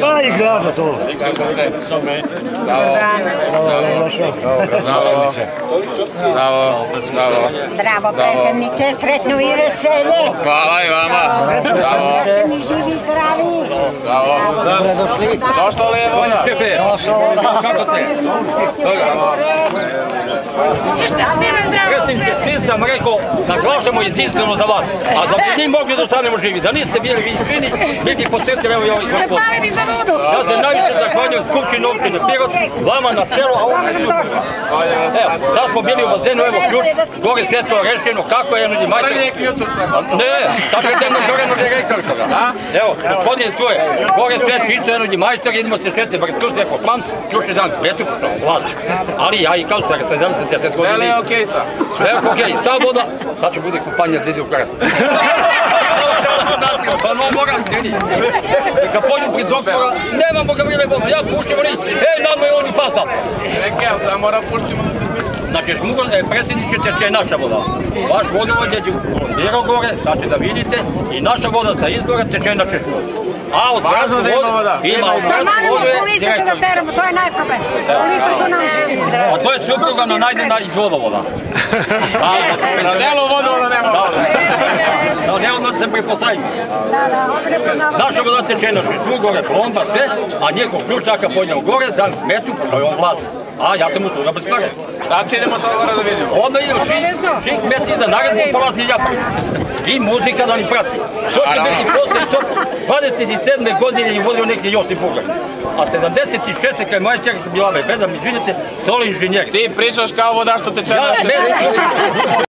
Daj glawę tu! Brawo! Brawo! Brawo! Brawo, prezennicze, sretno i wesele! Hvala i vama! Brawo! Bravo. Dobrodošli. Došla li je voda? Došao, da. Kako ste? Ništa, svima zdravo, sve svi sam rekao da glašamo jedinstveno za vas. A da bi mi mogli da ostanemo živi, da niste bili vi svini, vi bi posjetili evo i ovaj sve gospod. pali bi za vodu. Ja se najviše zahvaljujem Skupštini opštine Pirot, vama na čelo, a ovo je Evo, sad smo bili u bazenu, evo ključ, gore sve to rešeno, kako je ljudi majka. Prvi je ključ od svega. Ne, tako je jedno Zorano direktorka. Evo, gospodin tu je, gore sve čisto, jedno majstor, idemo se šete, bar tu se plan, ključ je dan, veću, vlast. Ali ja i kao car, sam zavisam te se Sve li godini. je okej sa? Sve je okej, sad voda, sad će bude kupanje da ide u krat. Pa no moram kreni. Kad pođu pri doktora, nema Boga mile Boga, ja pušim oni, ej, nama je oni pasa. Čekaj, ali sad mora puštimo da ti Znači, šmugo, e, predsjedniče, teče je naša voda. Vaš vodovod je blondirao gore, sad će da vidite, i naša voda sa izgora teče na šešmu. A od Važno da ima vodu, voda. ima Normalno policiju da teramo, to je najproblem. Policija su nam. A to je supruga na najdena iz vodovoda. Na delu vodovoda nema Da, voda. da, ne odmah se prepostavimo. Da, da, ovdje ne ponavljamo. Naša voda teče na šešmu, gore plomba, sve, a njegov ključ čaka podnjao gore, dan smetu, to je on vlast. A ja sam u toga bez pare. Sad će idemo to gore da vidimo. Onda ide Шик мети да наредно полазни јапа. И музика да ни прати. Што ќе беше после тоа? 27 години ја водил некој Јосип Бугар. А 76 кај моја чека била бебе, да ми извините, толи инженер. Ти причаш као вода што те чека.